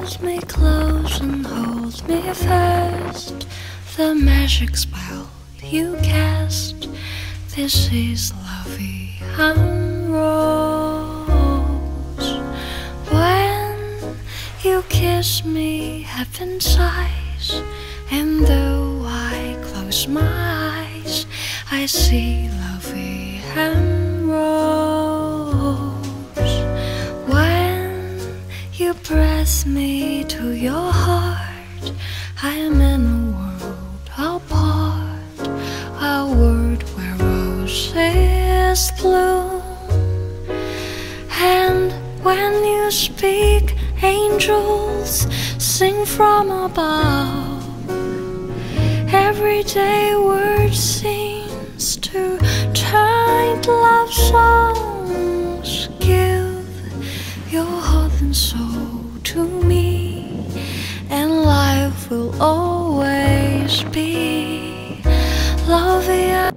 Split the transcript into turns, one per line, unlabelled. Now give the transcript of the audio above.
Hold me close and hold me fast. The magic spell you cast. This is lovey and rose. When you kiss me, heaven sighs. And though I close my eyes, I see lovey and press me to your heart, I am in a world apart, a world where roses bloom. And when you speak, angels sing from above. Everyday word seems to turn love songs. Give your heart and soul always be love.